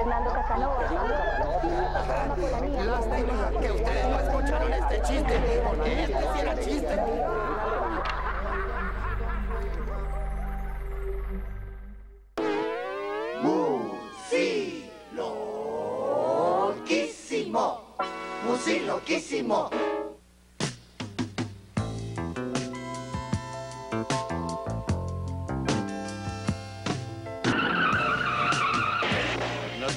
Fernando Casanova. Lástima que ustedes no escucharon este chiste, porque este sí era chiste. Musiloquísimo. Musiloquísimo.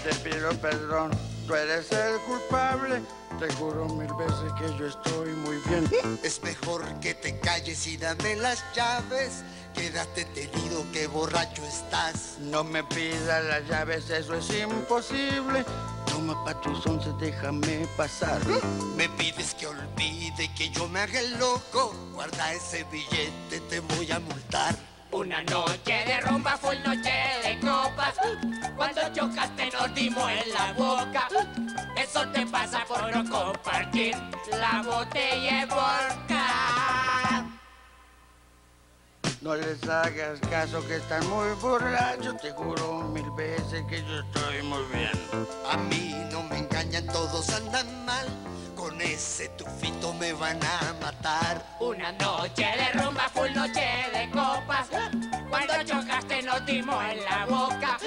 Te pido perdón, tú eres el culpable. Te juro mil veces que yo estoy muy bien. Es mejor que te calles y dame las llaves. Quédate tenido que borracho estás. No me pidas las llaves, eso es imposible. Toma pa' tus once, déjame pasar. Me pides que olvide que yo me haga el loco. Guarda ese billete, te voy a multar. Una noche de rumba fue noche dimos en la boca. Eso te pasa por no compartir la botella de vodka. No les hagas caso que están muy borrachos. Te juro mil veces que yo estoy muy bien. A mí no me engañan, todos andan mal. Con ese tufito me van a matar. Una noche de rumba full noche de copas. Nos dimos en la boca.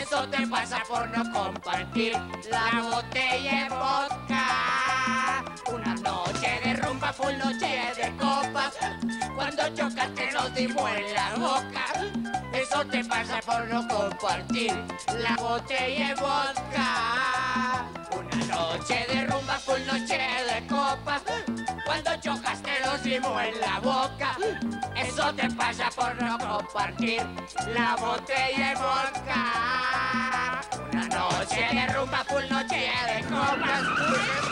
Eso te pasa por no compartir la botella de vodka. Una noche de rumba full noche de copas. Cuando chocaste nos dimos en la boca. Eso te pasa por no compartir la botella de vodka. Una noche de rumba full noche en la boca. Eso te pasa por no compartir la botella de vodka. Una noche de rumba full noche de copas.